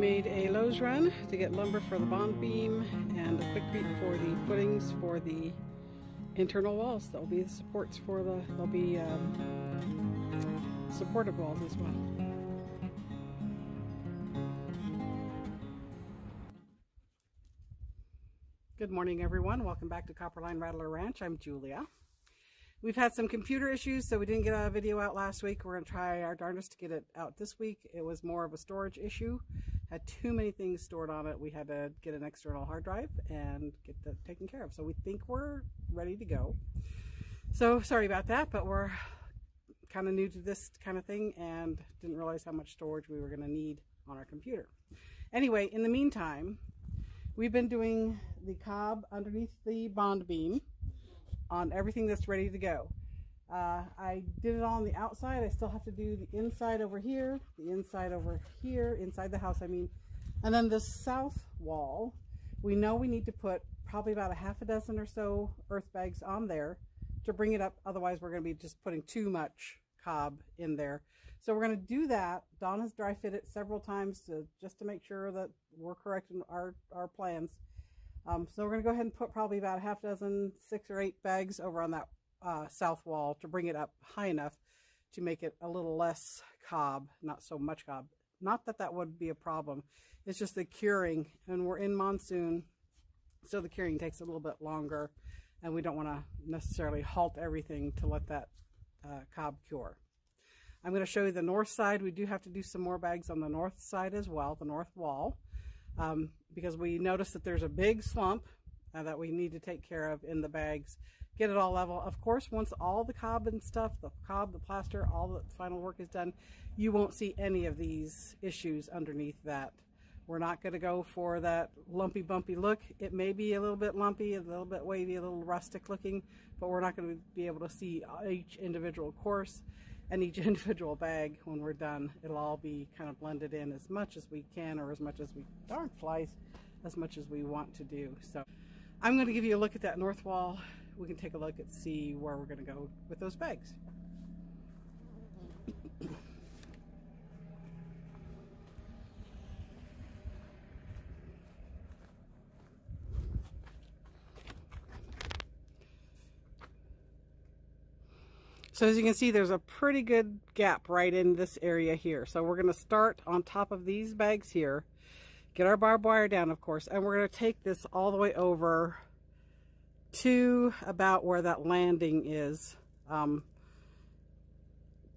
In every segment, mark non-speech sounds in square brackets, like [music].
Made a Lowe's run to get lumber for the bond beam and a Quikrete for the footings for the internal walls. There'll be the supports for the, there'll be um, supportive walls as well. Good morning everyone. Welcome back to Copperline Rattler Ranch. I'm Julia. We've had some computer issues, so we didn't get a video out last week. We're going to try our darndest to get it out this week. It was more of a storage issue. Had too many things stored on it. We had to get an external hard drive and get that taken care of. So we think we're ready to go. So sorry about that, but we're kind of new to this kind of thing and didn't realize how much storage we were going to need on our computer. Anyway, in the meantime, we've been doing the cob underneath the bond beam on everything that's ready to go. Uh, I did it all on the outside. I still have to do the inside over here, the inside over here, inside the house, I mean. And then the south wall, we know we need to put probably about a half a dozen or so earth bags on there to bring it up. Otherwise, we're going to be just putting too much cob in there. So we're going to do that. Don has dry fit it several times to, just to make sure that we're correct in our, our plans. Um, so we're going to go ahead and put probably about a half dozen, six or eight bags over on that uh, south wall to bring it up high enough to make it a little less cob, not so much cob. Not that that would be a problem. It's just the curing, and we're in monsoon, so the curing takes a little bit longer, and we don't want to necessarily halt everything to let that uh, cob cure. I'm going to show you the north side. We do have to do some more bags on the north side as well, the north wall um, because we noticed that there's a big slump uh, that we need to take care of in the bags. Get it all level. Of course, once all the cob and stuff, the cob, the plaster, all the final work is done, you won't see any of these issues underneath that. We're not going to go for that lumpy bumpy look. It may be a little bit lumpy, a little bit wavy, a little rustic looking, but we're not going to be able to see each individual course and each [laughs] individual bag when we're done it'll all be kind of blended in as much as we can or as much as we darn flies as much as we want to do so I'm going to give you a look at that north wall we can take a look and see where we're going to go with those bags So as you can see, there's a pretty good gap right in this area here. So we're going to start on top of these bags here, get our barbed wire down, of course, and we're going to take this all the way over to about where that landing is um,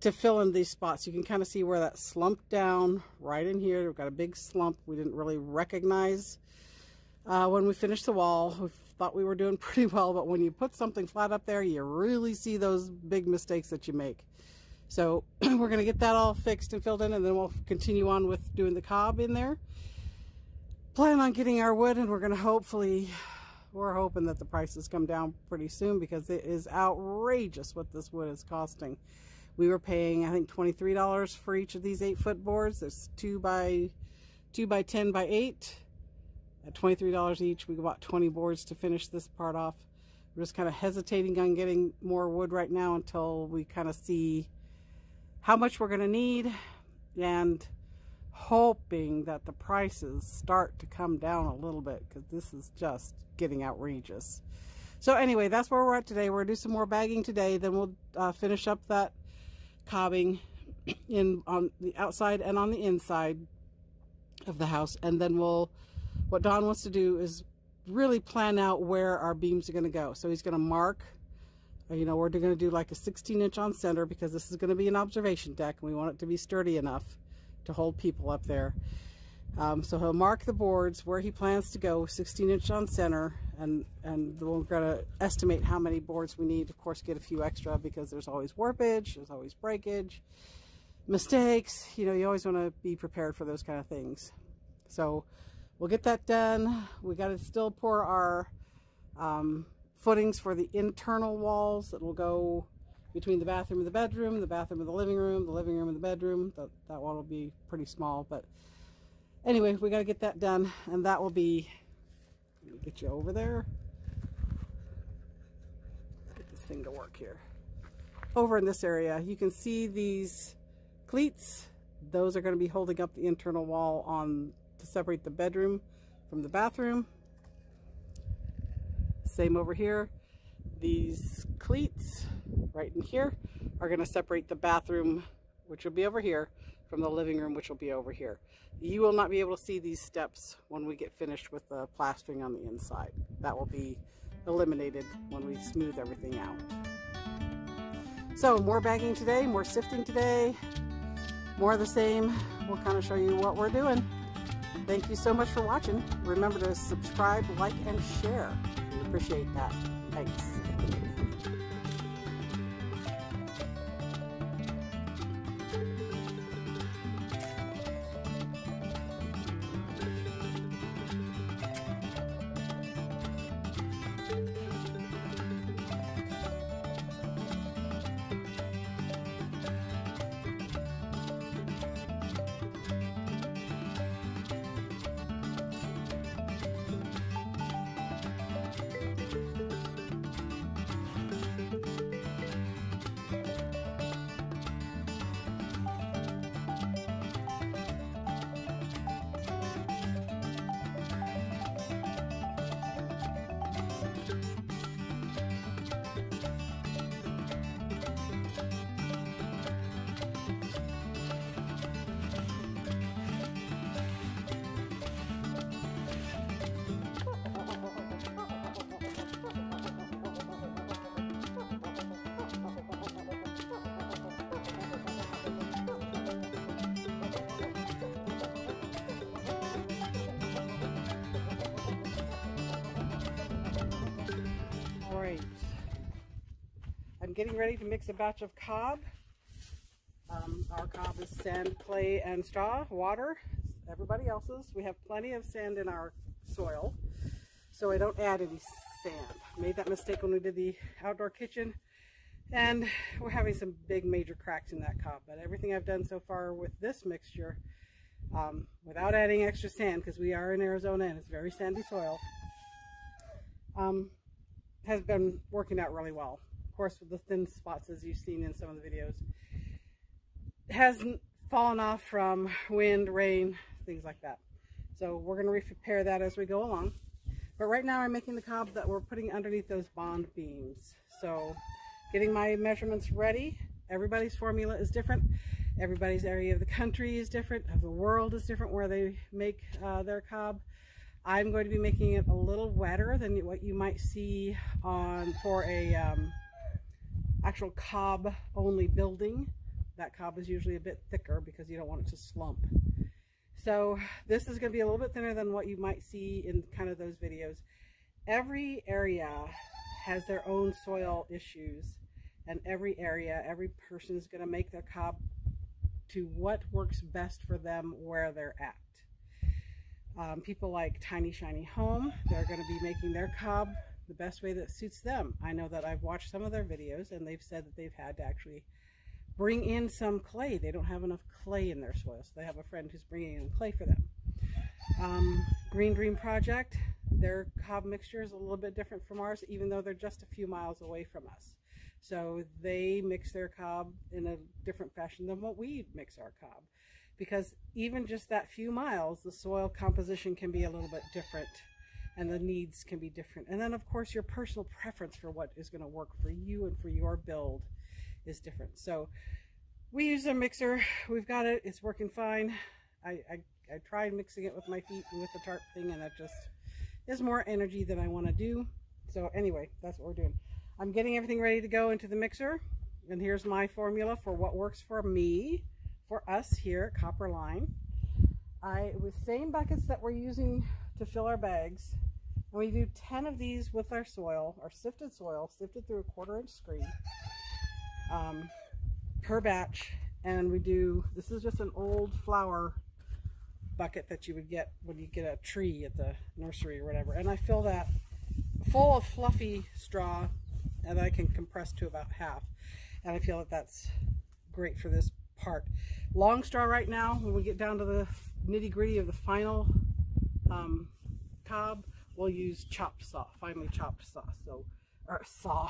to fill in these spots. You can kind of see where that slumped down right in here. We've got a big slump we didn't really recognize uh, when we finished the wall. We thought we were doing [laughs] pretty well, but when you put something flat up there, you really see those big mistakes that you make. So [clears throat] we're going to get that all fixed and filled in, and then we'll continue on with doing the cob in there. Plan on getting our wood, and we're going to hopefully, we're hoping that the prices come down pretty soon because it is outrageous what this wood is costing. We were paying, I think, $23 for each of these eight foot boards. There's two by, two by 10 by eight at $23 each. We bought 20 boards to finish this part off. We're just kind of hesitating on getting more wood right now until we kind of see how much we're going to need and hoping that the prices start to come down a little bit because this is just getting outrageous. So anyway, that's where we're at today. We're going to do some more bagging today. Then we'll uh, finish up that cobbing [clears throat] in on the outside and on the inside of the house. And then we'll what Don wants to do is really plan out where our beams are going to go. So he's going to mark, uh, you know, we're going to do like a 16 inch on center because this is going to be an observation deck and we want it to be sturdy enough to hold people up there. Um, so he'll mark the boards where he plans to go, 16 inch on center, and, and we're going to estimate how many boards we need. Of course, get a few extra because there's always warpage, there's always breakage, mistakes. You know, you always want to be prepared for those kind of things. So we'll get that done. We got to still pour our um, footings for the internal walls that will go between the bathroom and the bedroom, the bathroom and the living room, the living room and the bedroom. That, that one will be pretty small, but anyway, we got to get that done, and that will be, let me get you over there. Get this thing to work here. Over in this area, you can see these cleats. Those are going to be holding up the internal wall on to separate the bedroom from the bathroom. Same over here. These cleats right in here are going to separate the bathroom, which will be over here, from the living room, which will be over here. You will not be able to see these steps when we get finished with the plastering on the inside. That will be eliminated when we smooth everything out. So more bagging today, more sifting today, more of the same. We'll kind of show you what we're doing. Thank you so much for watching. Remember to subscribe, like, and share. We appreciate that. Thanks. Getting ready to mix a batch of cob. Um, our cob is sand, clay, and straw, water. Everybody else's. We have plenty of sand in our soil, so I don't add any sand. Made that mistake when we did the outdoor kitchen, and we're having some big major cracks in that cob. But everything I've done so far with this mixture, um, without adding extra sand, because we are in Arizona and it's very sandy soil, um, has been working out really well of course with the thin spots as you've seen in some of the videos, hasn't fallen off from wind, rain, things like that. So we're going to repair that as we go along. But right now I'm making the cob that we're putting underneath those bond beams. So getting my measurements ready. Everybody's formula is different. Everybody's area of the country is different, of the world is different where they make uh, their cob. I'm going to be making it a little wetter than what you might see on for a um, actual cob only building. That cob is usually a bit thicker because you don't want it to slump. So this is going to be a little bit thinner than what you might see in kind of those videos. Every area has their own soil issues and every area, every person is going to make their cob to what works best for them where they're at. Um, people like Tiny Shiny Home, they're going to be making their cob the best way that suits them. I know that I've watched some of their videos and they've said that they've had to actually bring in some clay. They don't have enough clay in their soil, so they have a friend who's bringing in clay for them. Um, Green Dream Project, their cob mixture is a little bit different from ours, even though they're just a few miles away from us. So they mix their cob in a different fashion than what we mix our cob. Because even just that few miles, the soil composition can be a little bit different and the needs can be different. And then of course your personal preference for what is going to work for you and for your build is different. So we use a mixer. We've got it. It's working fine. I, I, I tried mixing it with my feet and with the tarp thing and that just is more energy than I want to do. So anyway, that's what we're doing. I'm getting everything ready to go into the mixer. And here's my formula for what works for me, for us here at Copper Line. I, with same buckets that we're using to fill our bags, and we do 10 of these with our soil, our sifted soil, sifted through a quarter inch screen um, per batch. And we do, this is just an old flower bucket that you would get when you get a tree at the nursery or whatever. And I fill that full of fluffy straw and I can compress to about half. And I feel that that's great for this part. Long straw right now, when we get down to the nitty gritty of the final um, cob, we'll use chopped saw, finely chopped saw, so, or saw,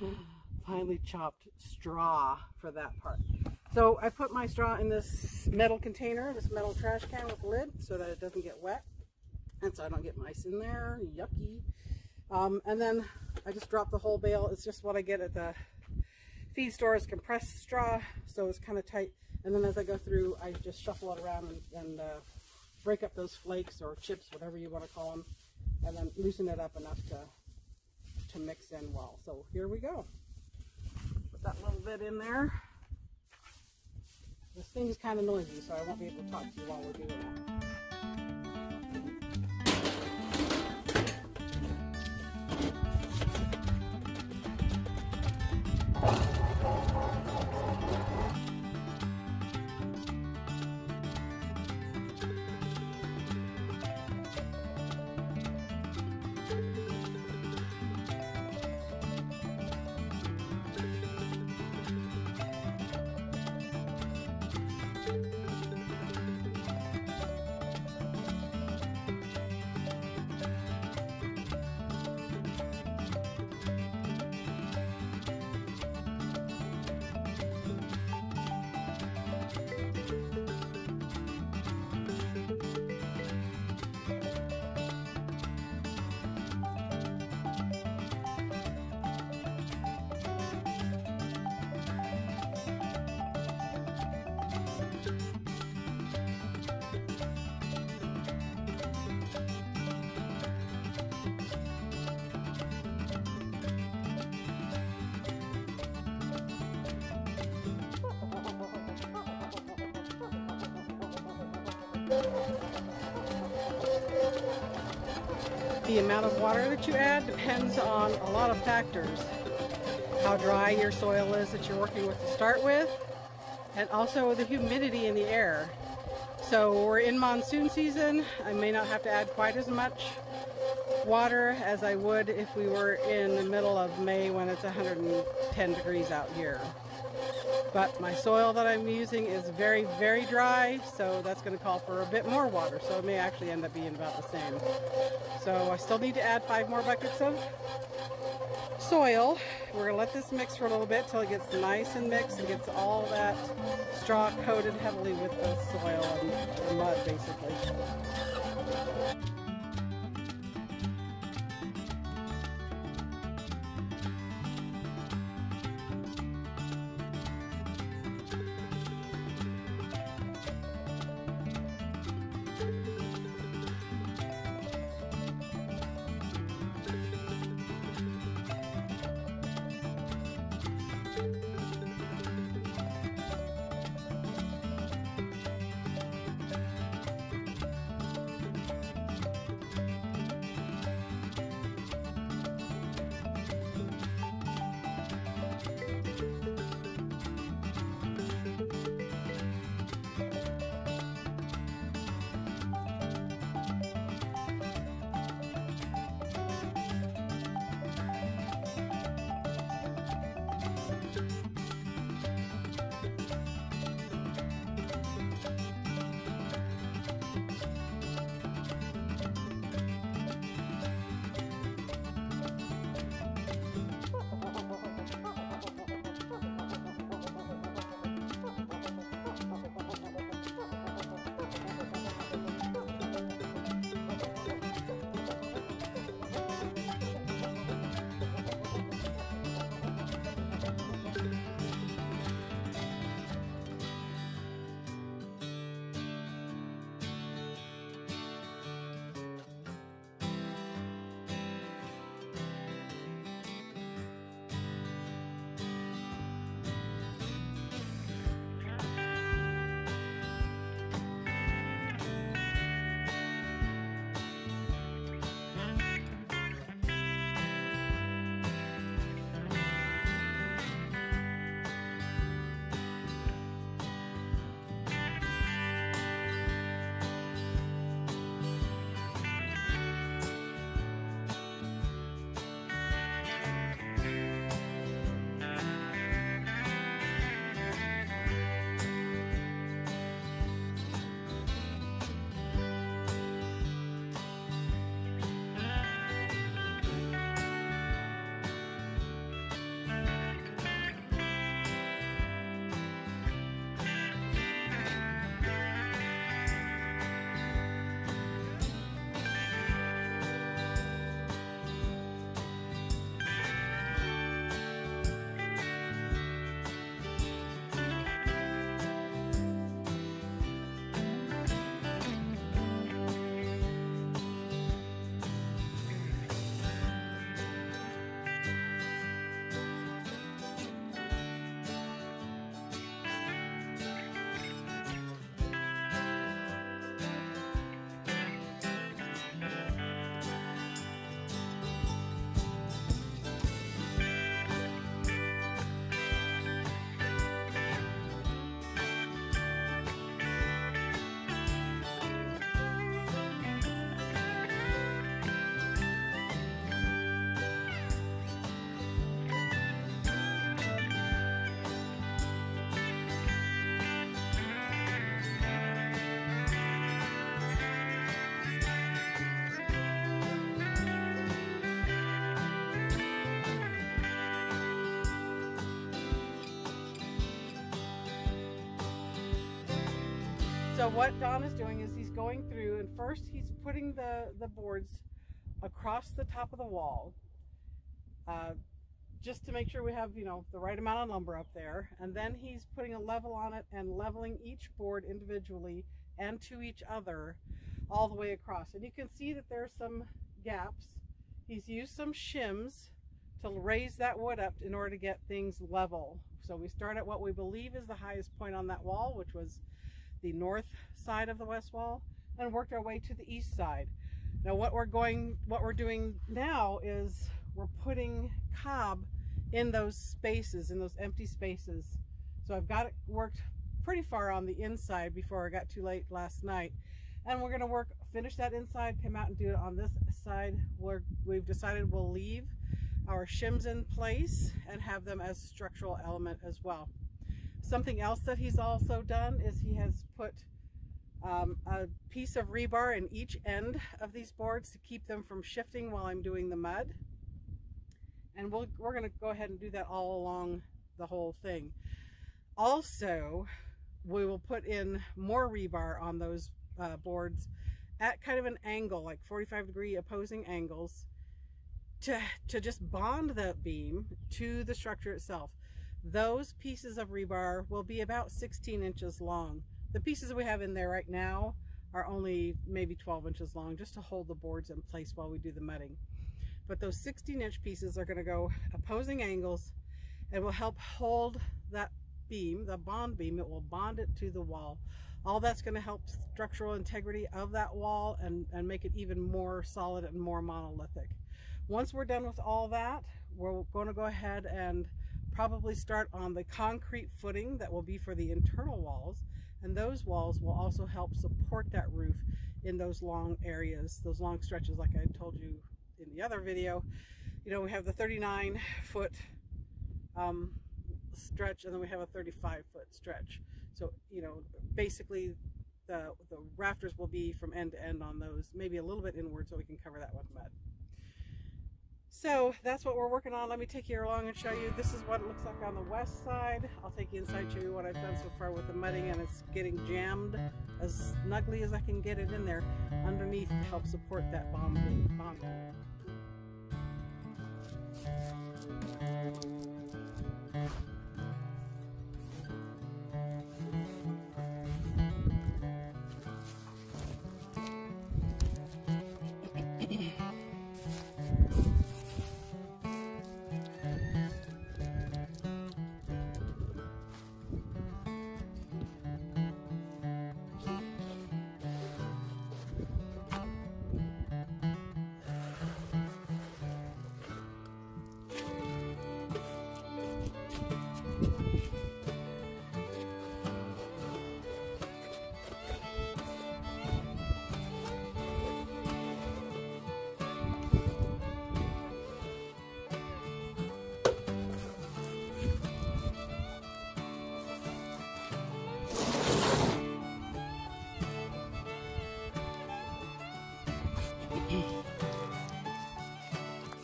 [laughs] finely chopped straw for that part. So I put my straw in this metal container, this metal trash can with a lid so that it doesn't get wet. And so I don't get mice in there, yucky. Um, and then I just drop the whole bale. It's just what I get at the feed store is compressed straw, so it's kind of tight. And then as I go through, I just shuffle it around and, and uh, break up those flakes or chips, whatever you want to call them, and then loosen it up enough to, to mix in well. So here we go. Put that little bit in there. This thing's kind of noisy, so I won't be able to talk to you while we're doing that. The amount of water that you add depends on a lot of factors. How dry your soil is that you're working with to start with, and also the humidity in the air. So we're in monsoon season. I may not have to add quite as much water as I would if we were in the middle of May when it's 110 degrees out here. But my soil that I'm using is very, very dry, so that's going to call for a bit more water. So it may actually end up being about the same. So I still need to add five more buckets of soil. We're going to let this mix for a little bit till it gets nice and mixed and gets all that straw coated heavily with the soil and the mud, basically. So what Don is doing is he's going through and first he's putting the, the boards across the top of the wall uh, just to make sure we have, you know, the right amount of lumber up there. And then he's putting a level on it and leveling each board individually and to each other all the way across. And you can see that there's some gaps. He's used some shims to raise that wood up in order to get things level. So we start at what we believe is the highest point on that wall, which was the north side of the west wall, and worked our way to the east side. Now what we're going, what we're doing now is we're putting cob in those spaces, in those empty spaces. So I've got it worked pretty far on the inside before I got too late last night. And we're gonna work, finish that inside, come out and do it on this side where we've decided we'll leave our shims in place and have them as structural element as well. Something else that he's also done is he has put um, a piece of rebar in each end of these boards to keep them from shifting while I'm doing the mud. And we we are going to go ahead and do that all along the whole thing. Also, we will put in more rebar on those uh, boards at kind of an angle, like 45 degree opposing angles, to, to just bond that beam to the structure itself. Those pieces of rebar will be about 16 inches long. The pieces we have in there right now are only maybe 12 inches long just to hold the boards in place while we do the mudding. But those 16 inch pieces are going to go opposing angles and will help hold that beam, the bond beam, it will bond it to the wall. All that's going to help structural integrity of that wall and, and make it even more solid and more monolithic. Once we're done with all that, we're going to go ahead and probably start on the concrete footing that will be for the internal walls. And those walls will also help support that roof in those long areas, those long stretches like I told you in the other video. You know, we have the 39 foot um, stretch and then we have a 35 foot stretch. So, you know, basically the, the rafters will be from end to end on those, maybe a little bit inward so we can cover that with mud. So that's what we're working on. Let me take you along and show you. This is what it looks like on the west side. I'll take you inside, show you what I've done so far with the mudding and it's getting jammed as snugly as I can get it in there underneath to help support that bomb. Bomb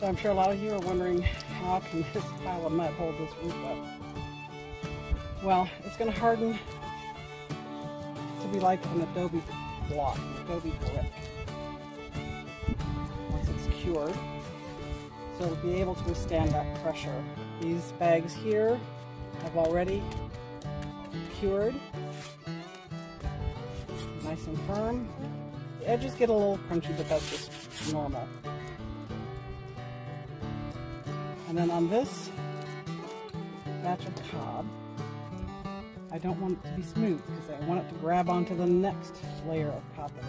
I'm sure a lot of you are wondering how can [laughs] this pile of mud hold this roof up? Well, it's going to harden to be like an adobe block, adobe brick once it's cured. So it'll be able to withstand that pressure. These bags here have already cured. Nice and firm. The edges get a little crunchy, but that's just normal. And then on this batch of cob, I don't want it to be smooth because I want it to grab onto the next layer of copper.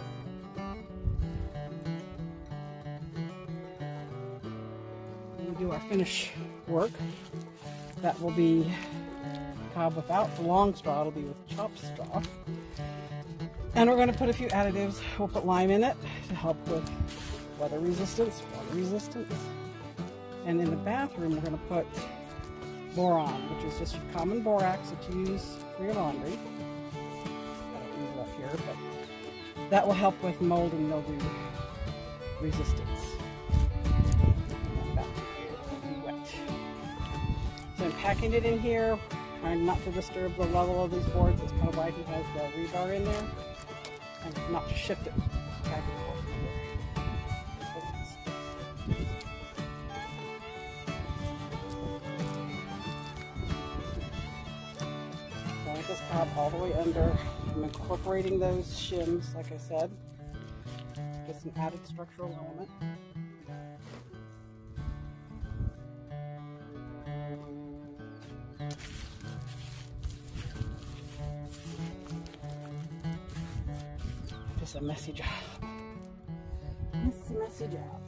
We do our finish work, that will be cob without the long straw, it'll be with chopped straw. And we're going to put a few additives. We'll put lime in it to help with weather resistance, water resistance, and in the bathroom, we're going to put boron, which is just your common borax that you use for your laundry. I use it up here, but that will help with mold and mildew resistance. So I'm packing it in here, trying not to disturb the level of these boards. That's kind of why he has the rebar in there. and not to shift it top all the way under. I'm incorporating those shims, like I said. Get some added structural element. Just a messy job. Messy, messy job.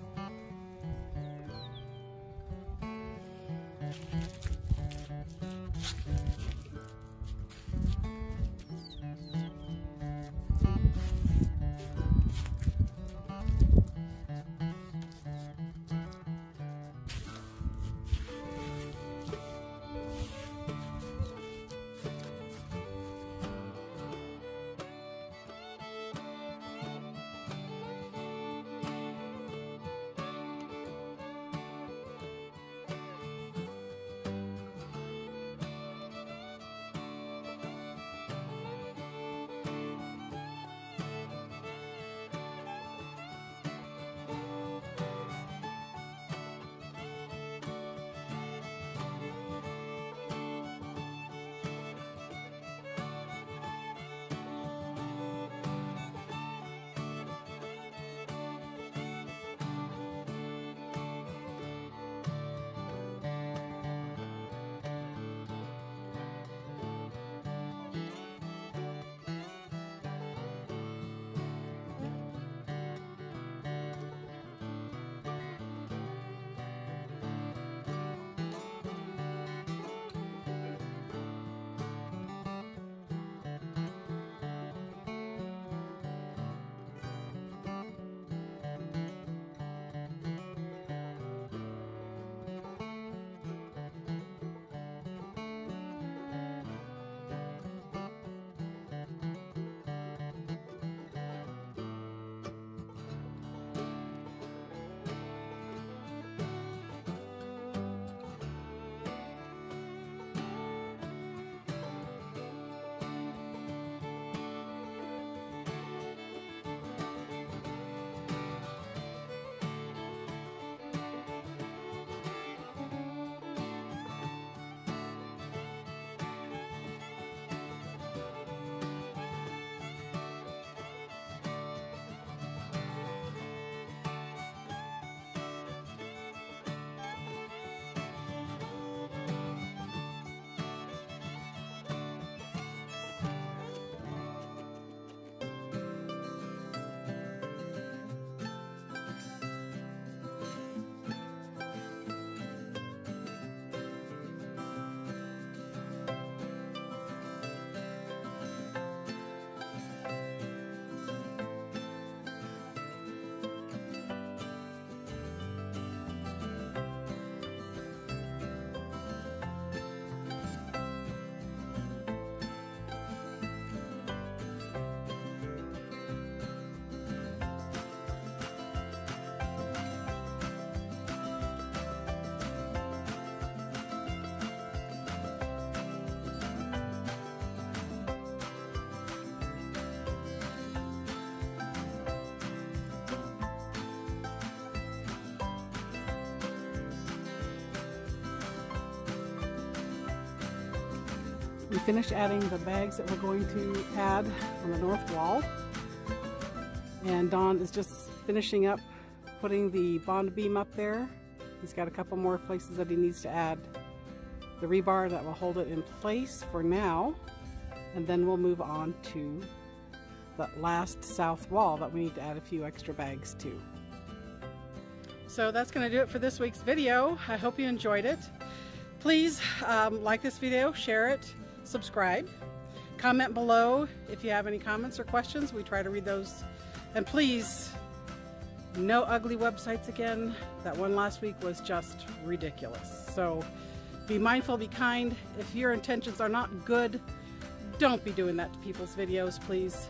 We finished adding the bags that we're going to add on the north wall. And Don is just finishing up putting the bond beam up there. He's got a couple more places that he needs to add the rebar that will hold it in place for now. And then we'll move on to the last south wall that we need to add a few extra bags to. So that's going to do it for this week's video. I hope you enjoyed it. Please um, like this video, share it, subscribe. Comment below if you have any comments or questions. We try to read those. And please, no ugly websites again. That one last week was just ridiculous. So be mindful, be kind. If your intentions are not good, don't be doing that to people's videos, please.